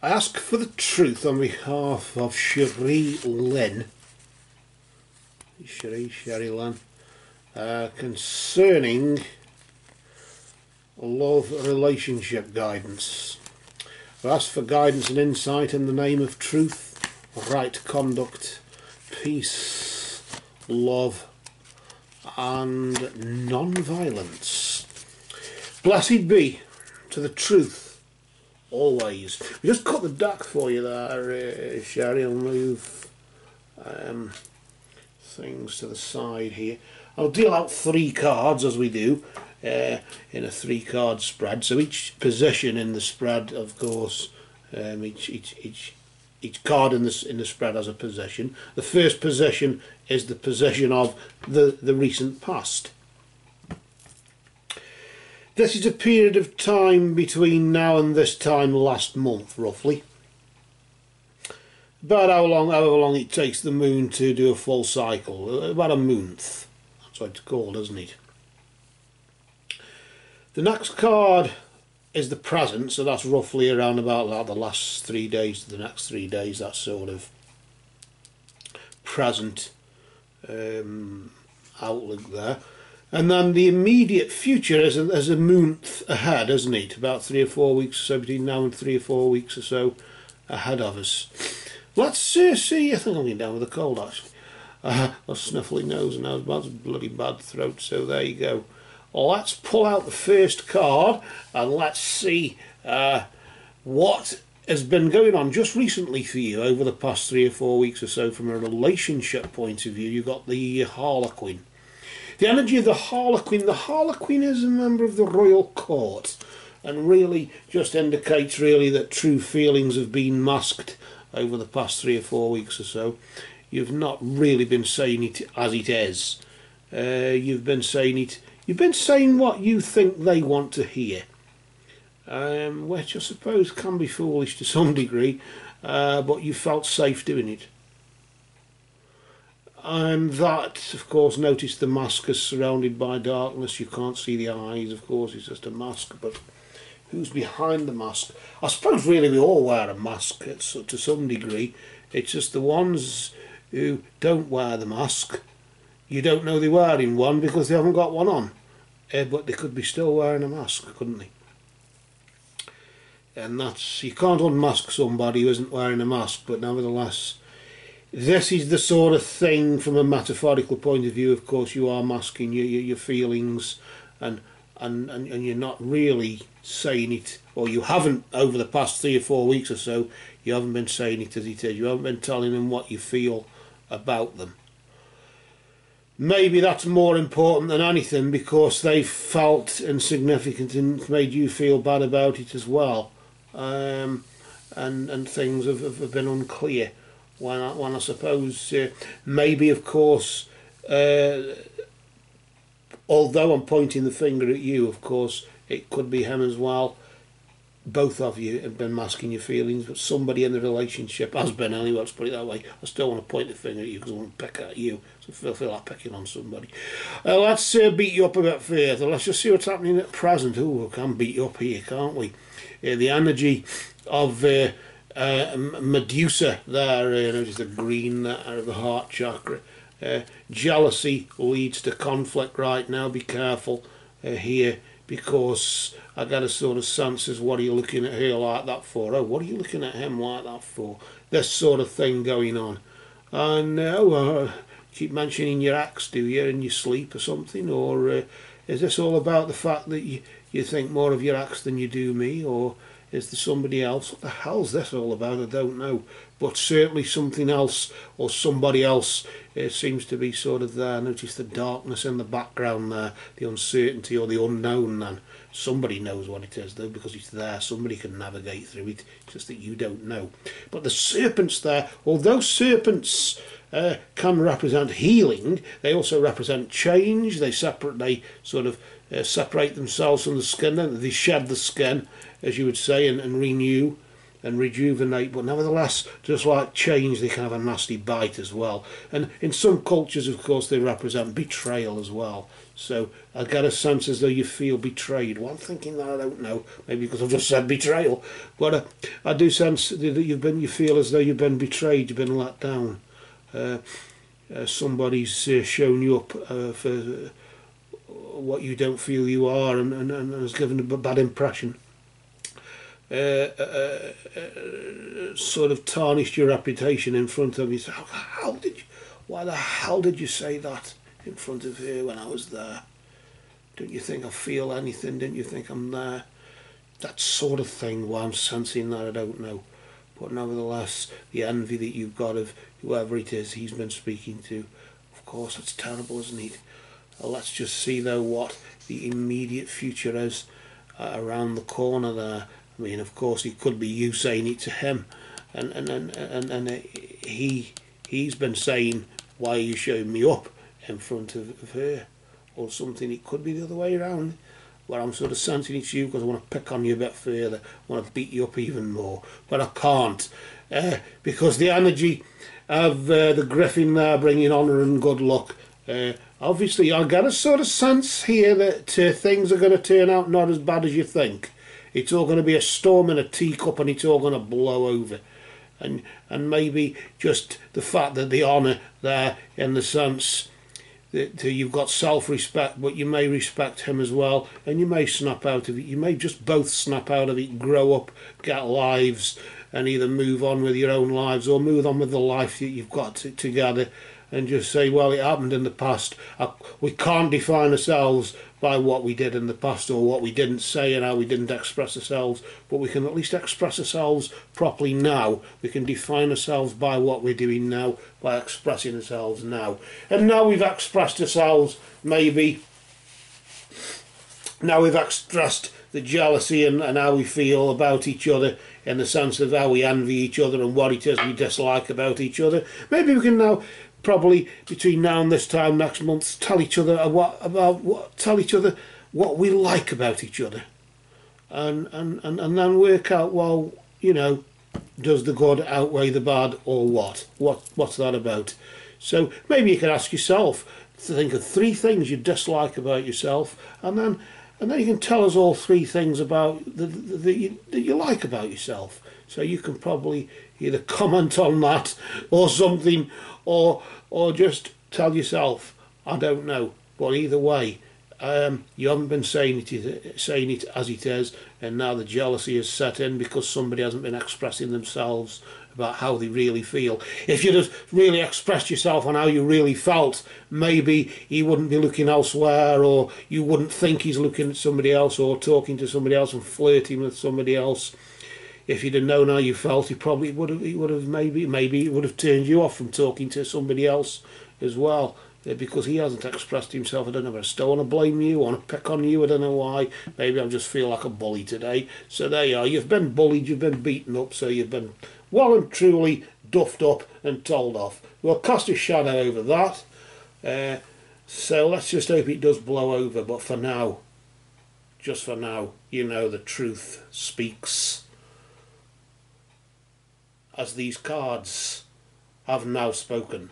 I ask for the truth on behalf of Cherie Lynn, Cherie, Shari Lynn, uh, concerning love relationship guidance. I ask for guidance and insight in the name of truth, right conduct, peace, love, and non-violence. Blessed be to the truth always. We just cut the deck for you there, uh, Shari. I'll move um, things to the side here. I'll deal out three cards as we do uh, in a three card spread. So each position in the spread, of course, um, each, each, each, each card in the, in the spread has a position. The first position is the position of the, the recent past. This is a period of time between now and this time last month, roughly. About how long, however long it takes the moon to do a full cycle, about a month. That's what it's called, isn't it? The next card is the present, so that's roughly around about like the last three days to the next three days, that sort of present um, outlook there. And then the immediate future is a, is a month ahead, isn't it? About three or four weeks or so, between now and three or four weeks or so ahead of us. Let's uh, see, I think I'm getting down with a cold actually. Uh, a sniffly nose and bad, bloody bad throat, so there you go. Let's pull out the first card and let's see uh, what has been going on just recently for you over the past three or four weeks or so from a relationship point of view. You've got the Harlequin. The energy of the Harlequin. The Harlequin is a member of the royal court and really just indicates really that true feelings have been masked over the past three or four weeks or so. You've not really been saying it as it is. Uh, you've been saying it. You've been saying what you think they want to hear, um, which I suppose can be foolish to some degree, uh, but you felt safe doing it and that of course notice the mask is surrounded by darkness. You can't see the eyes of course it's just a mask but who's behind the mask? I suppose really we all wear a mask to some degree. It's just the ones who don't wear the mask you don't know they're wearing one because they haven't got one on. Uh, but they could be still wearing a mask couldn't they? And that's you can't unmask somebody who isn't wearing a mask but nevertheless this is the sort of thing from a metaphorical point of view of course you are masking your, your, your feelings and, and, and, and you're not really saying it or you haven't over the past three or four weeks or so you haven't been saying it as he is. You haven't been telling them what you feel about them. Maybe that's more important than anything because they felt insignificant and made you feel bad about it as well. Um, and and things have, have been unclear I, when I suppose uh, maybe of course uh, although I'm pointing the finger at you of course it could be him as well. Both of you have been masking your feelings but somebody in the relationship has been anyway let's put it that way. I still want to point the finger at you because I want to pick at you so feel, feel like picking on somebody. Uh, let's uh, beat you up a bit further. Let's just see what's happening at present. Oh we can beat you up here can't we? Uh, the energy of uh, uh, Medusa there, you know, just the green out of the heart chakra. Uh, jealousy leads to conflict right now. Be careful uh, here because I got a sort of sense as what are you looking at here like that for? Oh, what are you looking at him like that for? This sort of thing going on. And uh, oh, uh, keep mentioning your ex, do you, in your sleep or something? Or uh, is this all about the fact that you, you think more of your ex than you do me? Or is there somebody else? What the hell's this all about? I don't know. But certainly something else or somebody else it seems to be sort of there. Notice the darkness in the background there, the uncertainty or the unknown then. Somebody knows what it is though because it's there. Somebody can navigate through it. It's just that you don't know. But the serpents there, although serpents uh, can represent healing, they also represent change. They separate, they sort of uh, separate themselves from the skin, they shed the skin as you would say, and, and renew. And rejuvenate, but nevertheless, just like change, they can have a nasty bite as well. And in some cultures, of course, they represent betrayal as well. So I get a sense as though you feel betrayed. Well, I'm thinking that I don't know, maybe because I've just said betrayal, but uh, I do sense that you've been, you feel as though you've been betrayed, you've been let down. Uh, uh, somebody's uh, shown you up uh, for what you don't feel you are and, and, and has given a bad impression. Uh, uh, uh, sort of tarnished your reputation in front of you. So how, did you, why the hell did you say that in front of her when I was there? Don't you think I feel anything? Didn't you think I'm there? That sort of thing. Why I'm sensing that I don't know. But nevertheless, the envy that you've got of whoever it is he's been speaking to, of course, it's terrible, isn't it? Well, let's just see though what the immediate future is uh, around the corner there. I mean, of course, it could be you saying it to him, and and and and, and uh, he he's been saying, "Why are you showing me up in front of, of her?" or something. It could be the other way around, where I'm sort of sensing it's you because I want to pick on you a bit further, I want to beat you up even more, but I can't uh, because the energy of uh, the Griffin there bringing honour and good luck. Uh, obviously, I get a sort of sense here that uh, things are going to turn out not as bad as you think. It's all going to be a storm in a teacup and it's all going to blow over. And, and maybe just the fact that the honour there in the sense that you've got self-respect but you may respect him as well and you may snap out of it you may just both snap out of it grow up get lives and either move on with your own lives or move on with the life that you've got to, together and just say well it happened in the past we can't define ourselves by what we did in the past or what we didn't say and how we didn't express ourselves, but we can at least express ourselves properly now. We can define ourselves by what we're doing now, by expressing ourselves now. And now we've expressed ourselves, maybe, now we've expressed the jealousy and, and how we feel about each other in the sense of how we envy each other and what it is we dislike about each other. Maybe we can now probably between now and this time next month tell each other what about what tell each other what we like about each other. And and and, and then work out well you know does the good outweigh the bad or what? What what's that about? So maybe you can ask yourself to think of three things you dislike about yourself and then and then you can tell us all three things about that, that, you, that you like about yourself. So you can probably either comment on that or something or or just tell yourself I don't know. But either way um, you haven't been saying it saying it as it is and now the jealousy is set in because somebody hasn't been expressing themselves about how they really feel. If you'd have really expressed yourself on how you really felt maybe he wouldn't be looking elsewhere or you wouldn't think he's looking at somebody else or talking to somebody else and flirting with somebody else if you'd have known how you felt, he probably would have. He would have maybe maybe it would have turned you off from talking to somebody else as well. Uh, because he hasn't expressed himself. I don't know I still want to blame you, I want to pick on you. I don't know why. Maybe I just feel like a bully today. So there you are. You've been bullied. You've been beaten up. So you've been well and truly duffed up and told off. We'll cast a shadow over that. Uh, so let's just hope it does blow over. But for now, just for now, you know the truth speaks as these cards have now spoken.